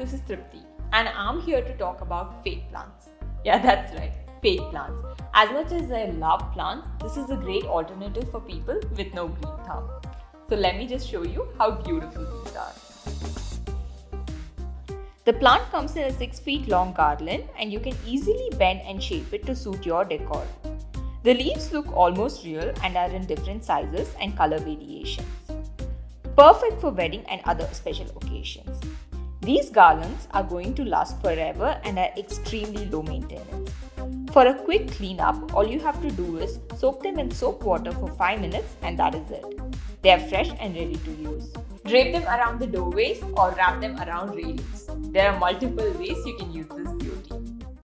Tripti and I'm here to talk about fake plants. Yeah, that's right, fake plants. As much as I love plants, this is a great alternative for people with no green thumb. So let me just show you how beautiful these are. The plant comes in a 6 feet long garland and you can easily bend and shape it to suit your decor. The leaves look almost real and are in different sizes and color variations. Perfect for wedding and other special occasions. These garlands are going to last forever and are extremely low maintenance. For a quick cleanup, all you have to do is soak them in soap water for 5 minutes and that is it. They are fresh and ready to use. Drape them around the doorways or wrap them around railings. There are multiple ways you can use them.